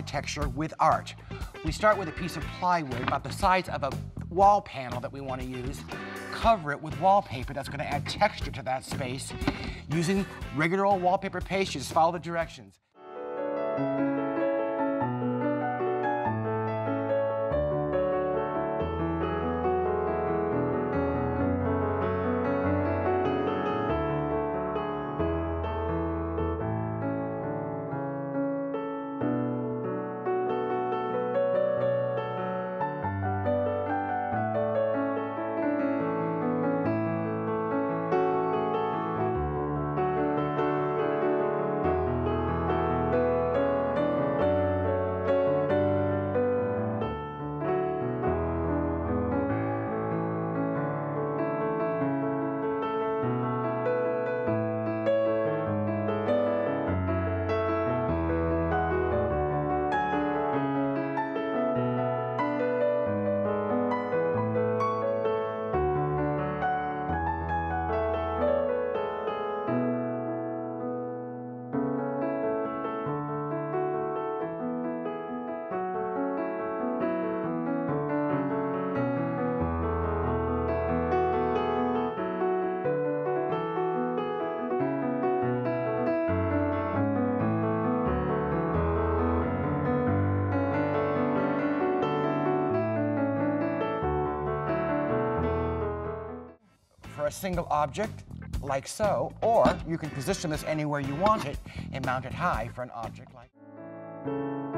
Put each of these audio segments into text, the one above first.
architecture with art. We start with a piece of plywood about the size of a wall panel that we want to use, cover it with wallpaper that's going to add texture to that space. Using regular old wallpaper paste, you just follow the directions. A single object, like so, or you can position this anywhere you want it and mount it high for an object like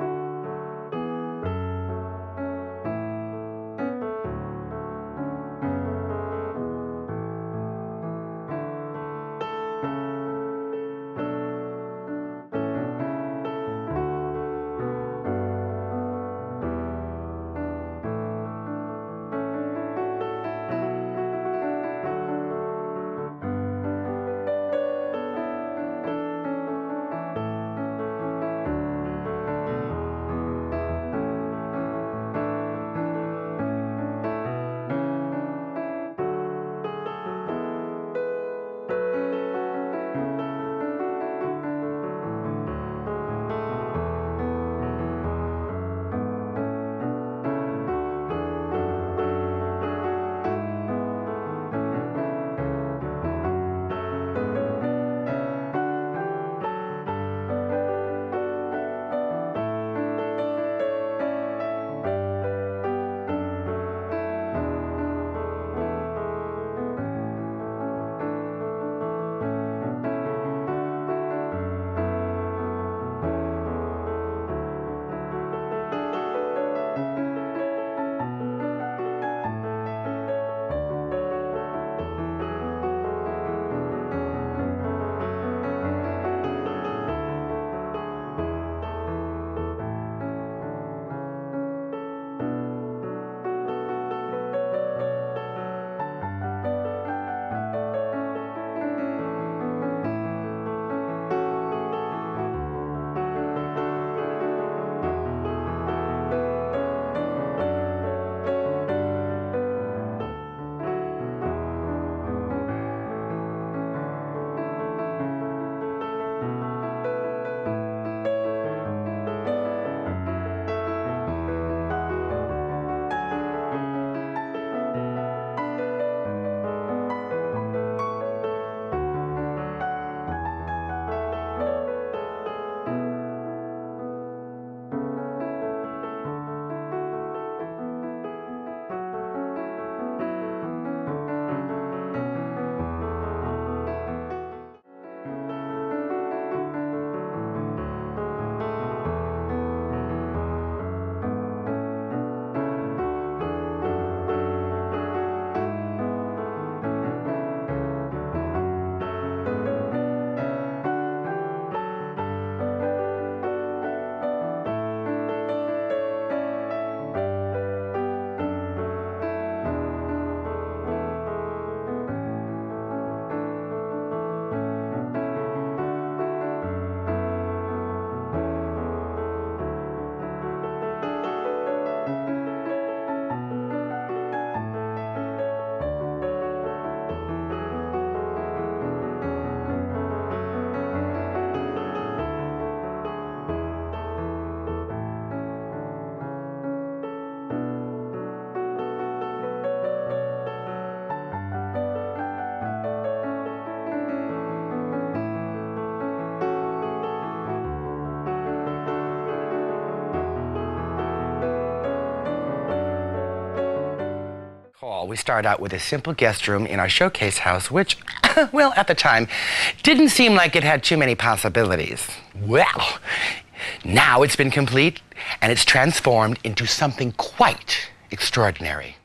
all, we start out with a simple guest room in our showcase house, which, well, at the time, didn't seem like it had too many possibilities. Well, now it's been complete, and it's transformed into something quite extraordinary.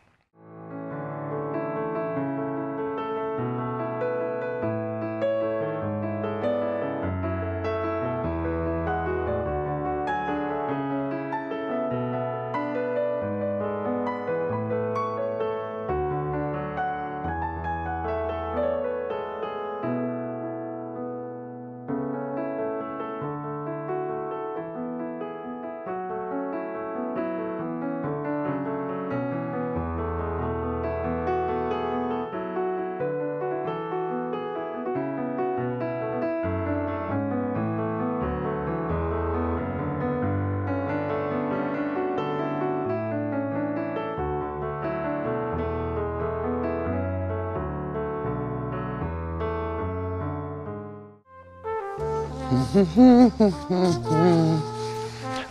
oh,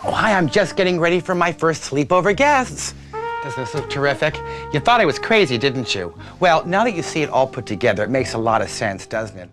hi, I'm just getting ready for my first sleepover guests. Does this look terrific? You thought I was crazy, didn't you? Well, now that you see it all put together, it makes a lot of sense, doesn't it?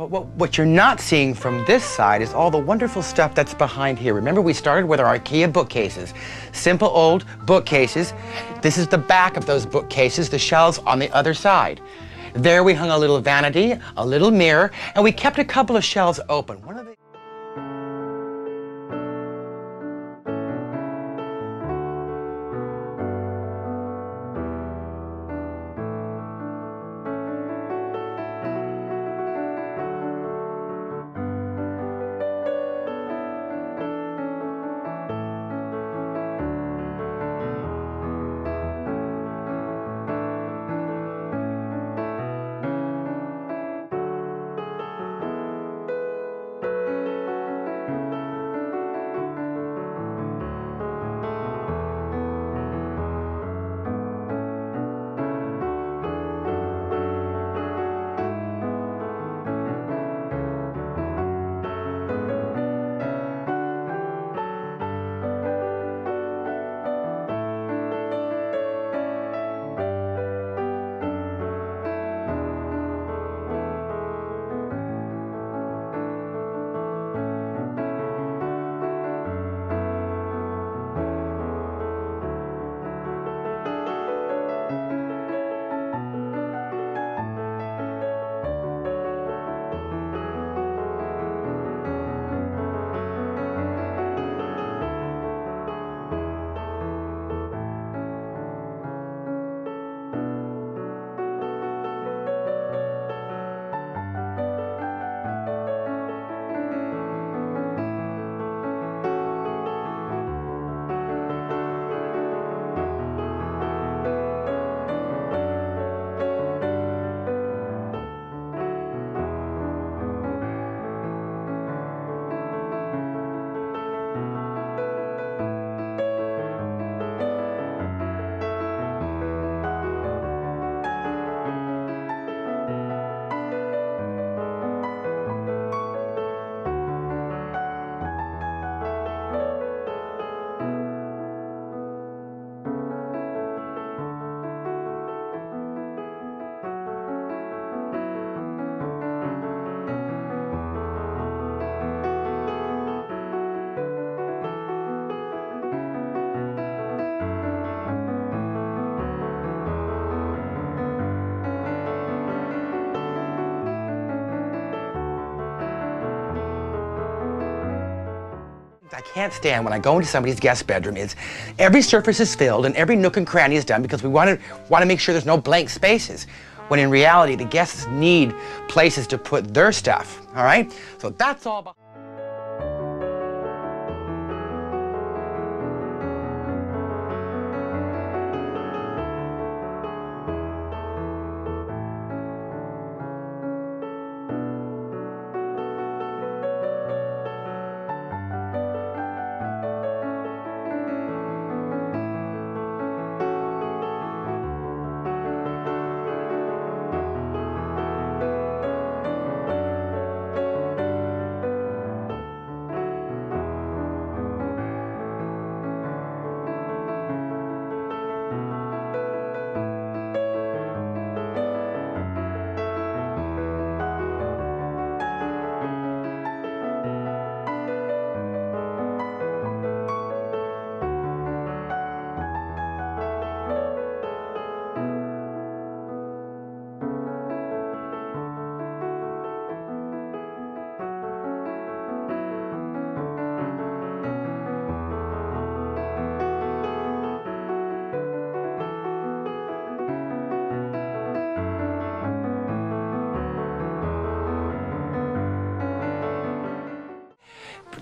But what, what you're not seeing from this side is all the wonderful stuff that's behind here. Remember, we started with our IKEA bookcases. Simple old bookcases. This is the back of those bookcases, the shelves on the other side. There we hung a little vanity, a little mirror, and we kept a couple of shelves open. I can't stand when I go into somebody's guest bedroom is every surface is filled and every nook and cranny is done because we want to want to make sure there's no blank spaces. When in reality, the guests need places to put their stuff. All right? So that's all about.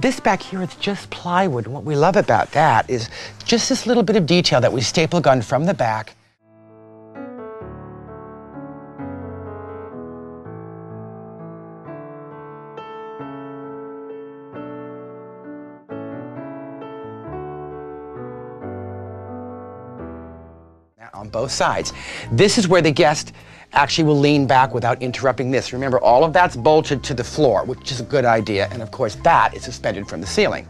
This back here is just plywood. And what we love about that is just this little bit of detail that we staple gun from the back. On both sides. This is where the guest actually will lean back without interrupting this. Remember, all of that's bolted to the floor, which is a good idea, and of course that is suspended from the ceiling.